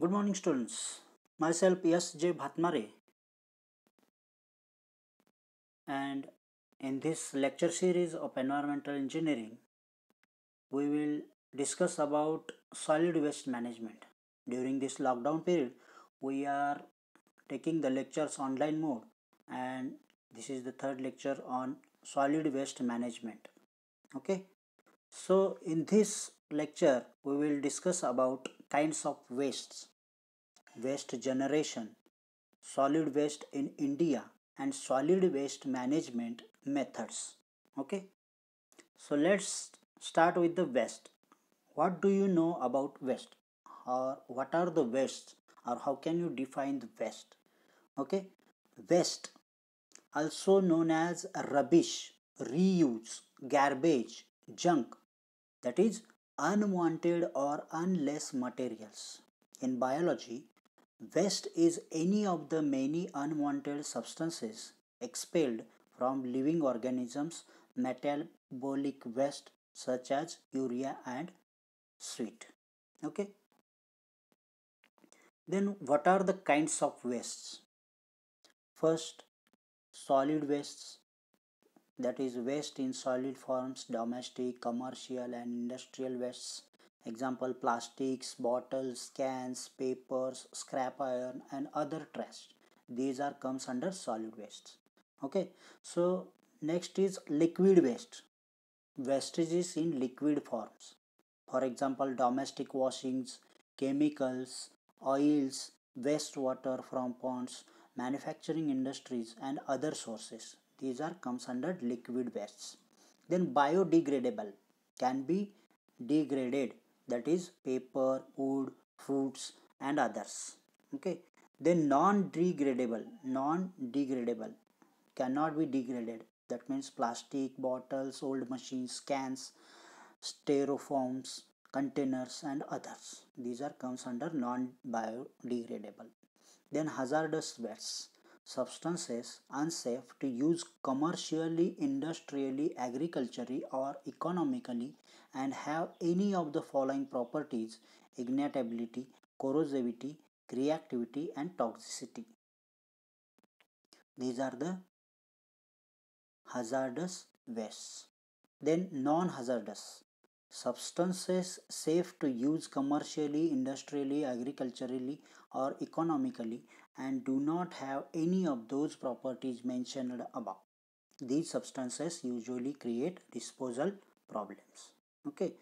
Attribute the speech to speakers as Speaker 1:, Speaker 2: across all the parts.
Speaker 1: Good morning, students. Myself S. J. Bhatmare, and in this lecture series of environmental engineering, we will discuss about solid waste management. During this lockdown period, we are taking the lectures online mode, and this is the third lecture on solid waste management. Okay, so in this lecture, we will discuss about kinds of wastes waste generation, solid waste in India, and solid waste management methods. Okay, so let's start with the waste. What do you know about waste? Or what are the wastes? Or how can you define the waste? Okay, waste, also known as rubbish, reuse, garbage, junk, that is unwanted or unless materials. In biology, Waste is any of the many unwanted substances expelled from living organisms, metabolic waste such as urea and sweat. Okay. Then what are the kinds of wastes? First, solid wastes that is waste in solid forms, domestic, commercial and industrial wastes Example plastics, bottles, cans, papers, scrap iron and other trash. These are comes under solid waste. Okay. So next is liquid waste. Wastages in liquid forms. For example domestic washings, chemicals, oils, wastewater from ponds, manufacturing industries and other sources. These are comes under liquid wastes. Then biodegradable can be degraded that is paper, wood, fruits and others. Okay. Then non-degradable, non-degradable cannot be degraded. That means plastic, bottles, old machines, cans, styrofoams, containers and others. These are comes under non-biodegradable. Then hazardous wastes substances unsafe to use commercially, industrially, agriculturally or economically and have any of the following properties ignitability, corrosivity, reactivity and toxicity. These are the hazardous wastes. Then non-hazardous substances safe to use commercially, industrially, agriculturally or economically and do not have any of those properties mentioned above. These substances usually create disposal problems. Okay.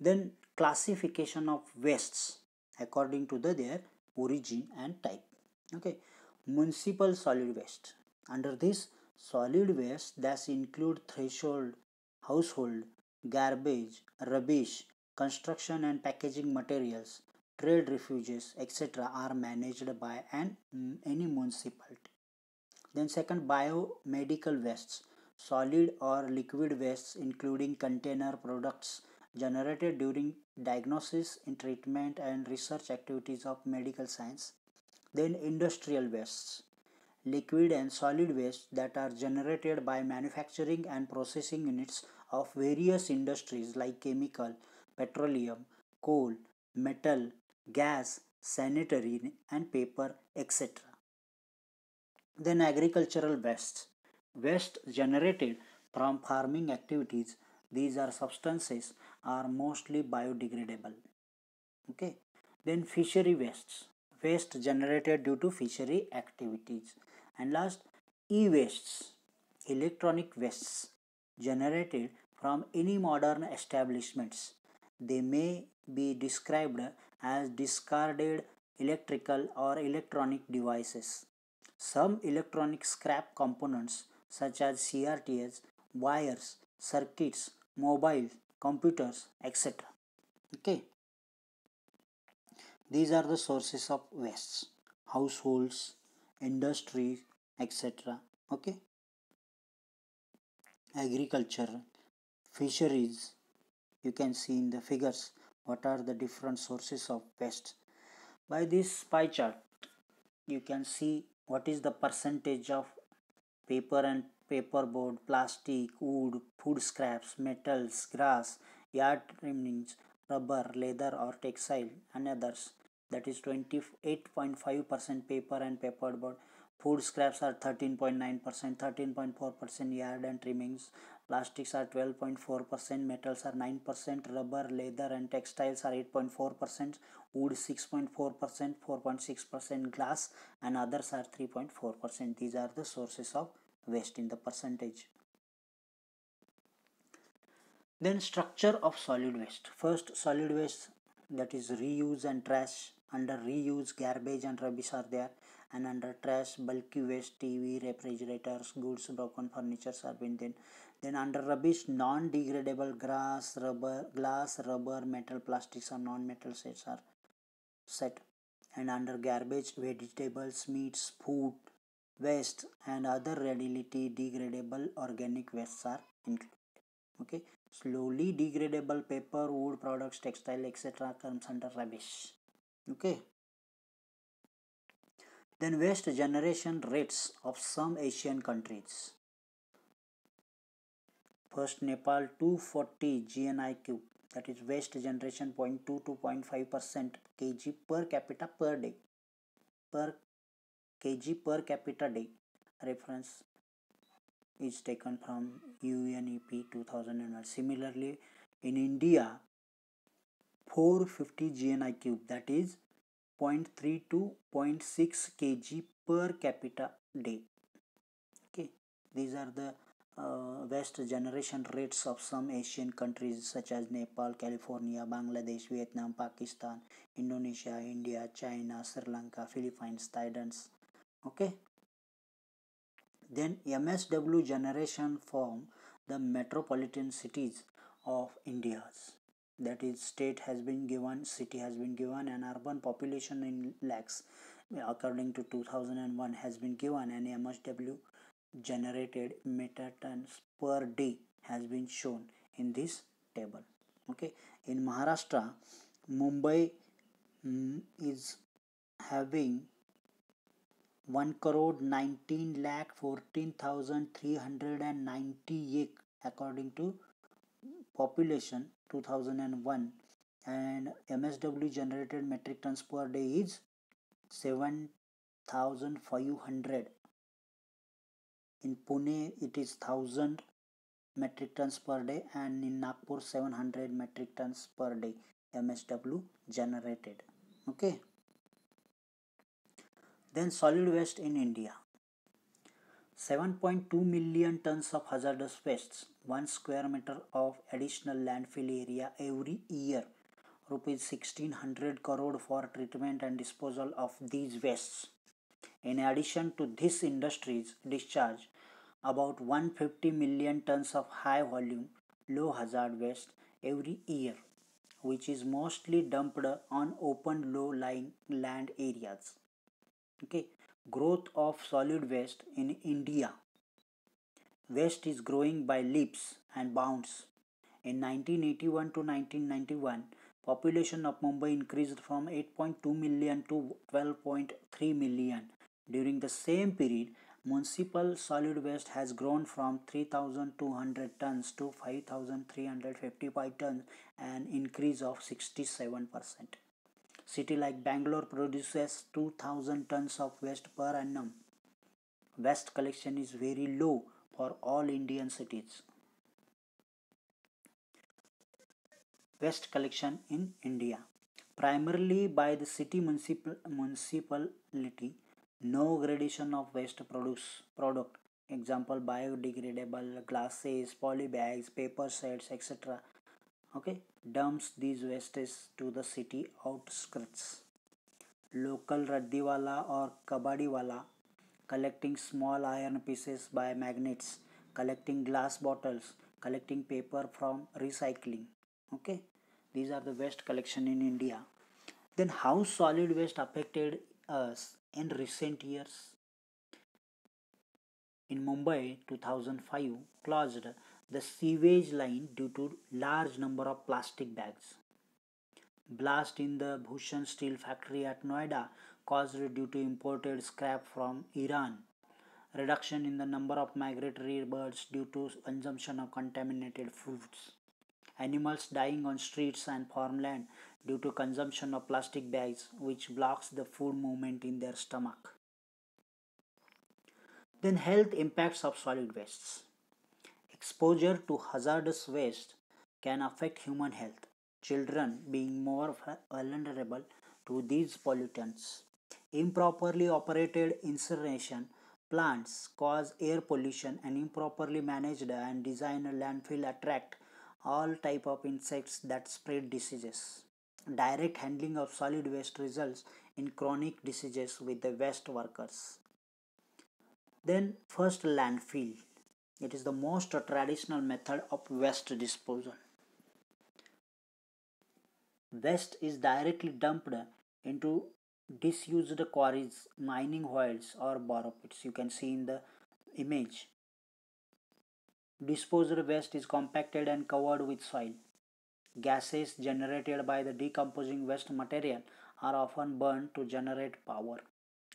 Speaker 1: Then classification of wastes according to the their origin and type. Okay. Municipal solid waste. Under this solid waste that include threshold household garbage rubbish construction and packaging materials trade refuges etc are managed by an any municipality. Then second biomedical wastes solid or liquid wastes including container products generated during diagnosis in treatment and research activities of medical science. Then industrial wastes liquid and solid waste that are generated by manufacturing and processing units of various industries like chemical petroleum coal metal gas sanitary and paper etc then agricultural wastes Waste generated from farming activities, these are substances are mostly biodegradable. Okay. Then fishery wastes, waste generated due to fishery activities. And last, e-wastes, electronic wastes generated from any modern establishments. They may be described as discarded electrical or electronic devices. Some electronic scrap components such as CRTs, wires, circuits, mobile, computers, etc. Okay. These are the sources of wastes. Households, industries, etc. Okay. Agriculture, fisheries. You can see in the figures what are the different sources of waste. By this pie chart, you can see what is the percentage of paper and paperboard, plastic, wood, food scraps, metals, grass, yard trimmings, rubber, leather or textile and others that is 28.5% paper and paperboard food scraps are 13.9% 13.4% yard and trimmings plastics are 12.4% metals are 9% rubber leather and textiles are 8.4% wood 6.4% 4.6% glass and others are 3.4% these are the sources of waste in the percentage. Then structure of solid waste. First solid waste that is reuse and trash. Under reuse garbage and rubbish are there. And under trash bulky waste tv refrigerators goods broken furniture are been then then under rubbish non-degradable grass rubber glass rubber metal plastics or non-metal sets are set. And under garbage vegetables meats food waste and other readily degradable organic wastes are included. Okay? Slowly degradable paper wood products textile etc comes under rubbish. Okay? Then waste generation rates of some asian countries first nepal 240 gni cube that is waste generation 0.2 to 0.5 percent kg per capita per day per kg per capita day reference is taken from UNEP 2001. Similarly, in India, 450 GNI cube that is 0.3 to 0.6 kg per capita day. Okay, these are the uh, waste generation rates of some Asian countries such as Nepal, California, Bangladesh, Vietnam, Pakistan, Indonesia, India, China, Sri Lanka, Philippines, Thailand. Okay. Then MSW generation form the metropolitan cities of India's. That is, state has been given, city has been given, and urban population in lakhs, according to 2001, has been given, and MSW generated metatons per day has been shown in this table. Okay, in Maharashtra, Mumbai mm, is having 1 crore 19 lakh 14,398 according to population 2001 and MSW generated metric tons per day is 7,500 in Pune it is 1000 metric tons per day and in Nagpur 700 metric tons per day MSW generated okay then solid waste in India. 7.2 million tons of hazardous wastes, 1 square meter of additional landfill area every year. Rupees 1600 crore for treatment and disposal of these wastes. In addition to this industry's discharge, about 150 million tons of high volume, low hazard waste every year, which is mostly dumped on open low lying land areas. Okay. Growth of solid waste in india. Waste is growing by leaps and bounds. In 1981 to 1991 population of mumbai increased from 8.2 million to 12.3 million during the same period municipal solid waste has grown from 3200 tons to 5355 tons an increase of 67 percent City like Bangalore produces 2000 tons of waste per annum. Waste collection is very low for all Indian cities. Waste collection in India primarily by the city municipal municipality no gradation of waste produce product. Example biodegradable glasses polybags paper sets etc okay? Dumps these wastes to the city outskirts. Local raddiwala or kabadiwala collecting small iron pieces by magnets. Collecting glass bottles. Collecting paper from recycling. Okay? These are the waste collection in india. Then how solid waste affected us in recent years in mumbai 2005 closed the sewage line due to large number of plastic bags. Blast in the Bhushan steel factory at Noida caused due to imported scrap from Iran. Reduction in the number of migratory birds due to consumption of contaminated foods. Animals dying on streets and farmland due to consumption of plastic bags which blocks the food movement in their stomach. Then health impacts of solid wastes. Exposure to hazardous waste can affect human health, children being more vulnerable to these pollutants. Improperly operated incineration plants cause air pollution and improperly managed and designed landfill attract all type of insects that spread diseases. Direct handling of solid waste results in chronic diseases with the waste workers. Then first landfill. It is the most traditional method of waste disposal. Waste is directly dumped into disused quarries, mining holes or borrow pits. You can see in the image. Disposed waste is compacted and covered with soil. Gases generated by the decomposing waste material are often burned to generate power.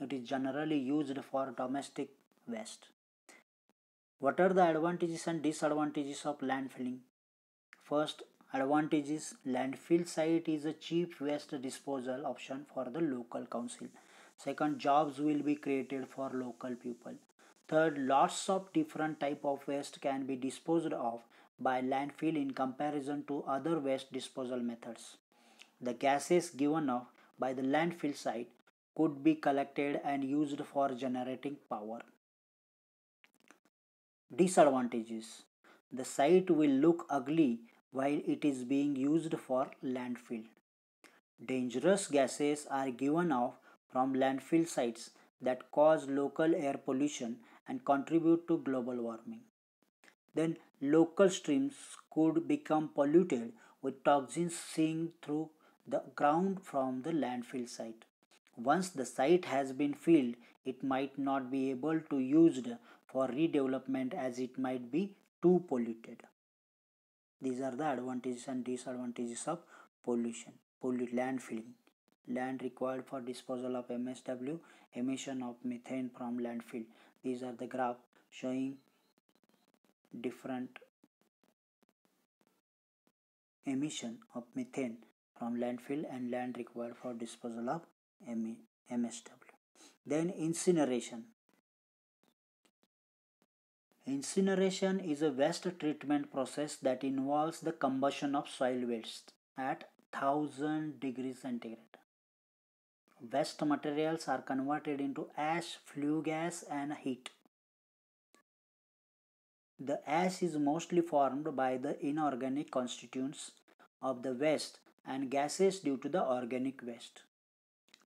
Speaker 1: It is generally used for domestic waste. What are the advantages and disadvantages of landfilling? First, advantages landfill site is a cheap waste disposal option for the local council. Second, jobs will be created for local people. Third, lots of different type of waste can be disposed of by landfill in comparison to other waste disposal methods. The gases given off by the landfill site could be collected and used for generating power. Disadvantages The site will look ugly while it is being used for landfill. Dangerous gases are given off from landfill sites that cause local air pollution and contribute to global warming. Then local streams could become polluted with toxins seeping through the ground from the landfill site. Once the site has been filled, it might not be able to used for redevelopment as it might be too polluted. These are the advantages and disadvantages of pollution. Pollute landfilling. Land required for disposal of MSW, emission of methane from landfill. These are the graph showing different emission of methane from landfill and land required for disposal of MSW. Then incineration. Incineration is a waste treatment process that involves the combustion of soil waste at 1000 degrees centigrade. Waste materials are converted into ash, flue gas and heat. The ash is mostly formed by the inorganic constituents of the waste and gases due to the organic waste.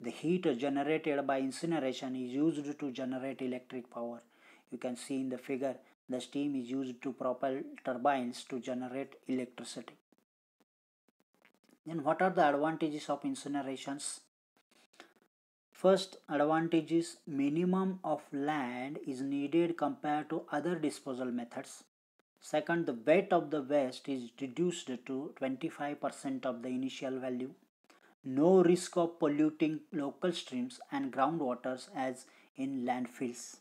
Speaker 1: The heat generated by incineration is used to generate electric power. You can see in the figure the steam is used to propel turbines to generate electricity. Then what are the advantages of incinerations? First advantage is minimum of land is needed compared to other disposal methods. Second, the weight of the waste is reduced to 25% of the initial value. No risk of polluting local streams and groundwaters as in landfills.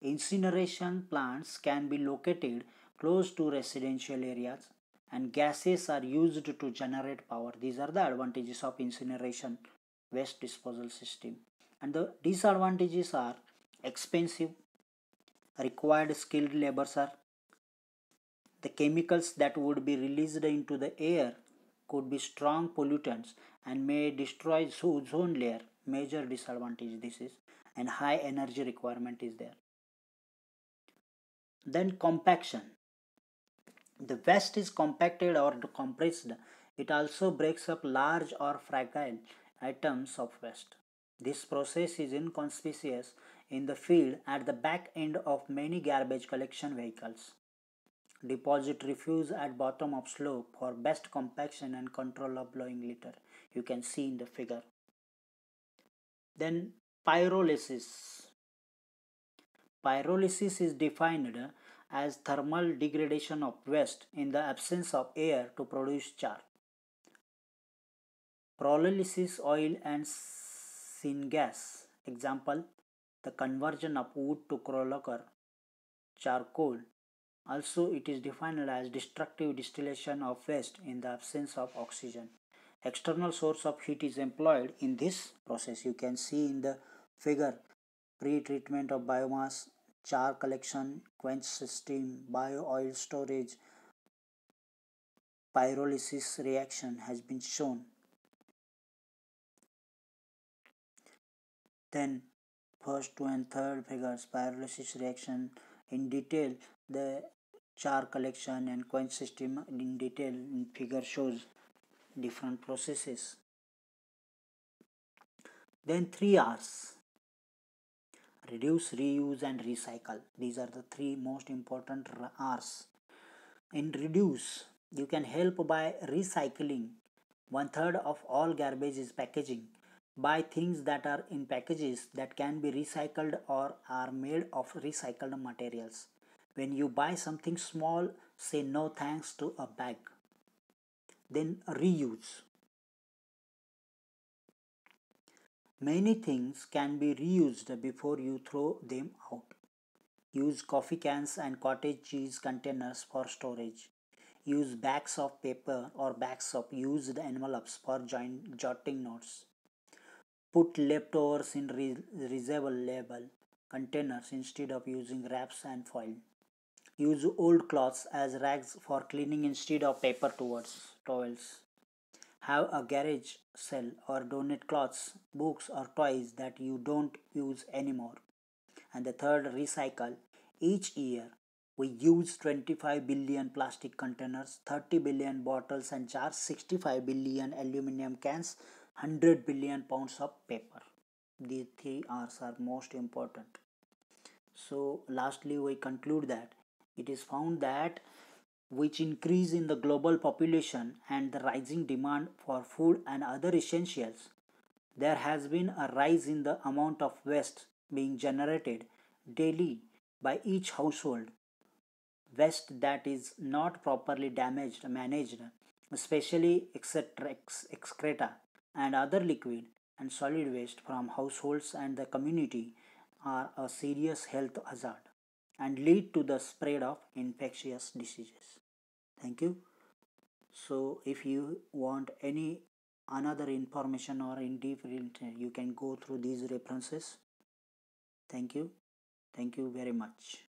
Speaker 1: Incineration plants can be located close to residential areas and gases are used to generate power. These are the advantages of incineration waste disposal system. And the disadvantages are expensive, required skilled labors are the chemicals that would be released into the air could be strong pollutants and may destroy ozone layer major disadvantage this is and high energy requirement is there then compaction. The waste is compacted or compressed. It also breaks up large or fragile items of waste. This process is inconspicuous in the field at the back end of many garbage collection vehicles. Deposit refuse at bottom of slope for best compaction and control of blowing litter. You can see in the figure. Then pyrolysis Pyrolysis is defined as thermal degradation of waste in the absence of air to produce char. Pyrolysis oil and syngas. Example, the conversion of wood to coal, charcoal, Also, it is defined as destructive distillation of waste in the absence of oxygen. External source of heat is employed in this process. You can see in the figure pre-treatment of biomass, char collection, quench system, bio-oil storage, pyrolysis reaction has been shown. Then first two and third figures pyrolysis reaction in detail the char collection and coin system in detail in figure shows different processes. Then three r's. Reduce reuse and recycle. These are the three most important r's. In reduce you can help by recycling. One third of all garbage is packaging buy things that are in packages that can be recycled or are made of recycled materials. When you buy something small, say no thanks to a bag. Then reuse. Many things can be reused before you throw them out. Use coffee cans and cottage cheese containers for storage. Use bags of paper or bags of used envelopes for jotting notes. Put leftovers in re reusable containers instead of using wraps and foil. Use old cloths as rags for cleaning instead of paper towels. Have a garage sale or donate clothes, books, or toys that you don't use anymore. And the third, recycle. Each year, we use 25 billion plastic containers, 30 billion bottles and jars, 65 billion aluminum cans, 100 billion pounds of paper. These three r's are most important. So lastly we conclude that it is found that which increase in the global population and the rising demand for food and other essentials there has been a rise in the amount of waste being generated daily by each household. Waste that is not properly damaged managed especially excreta and other liquid and solid waste from households and the community are a serious health hazard and lead to the spread of infectious diseases. Thank you. So if you want any another information or in deep you can go through these references. Thank you. Thank you very much.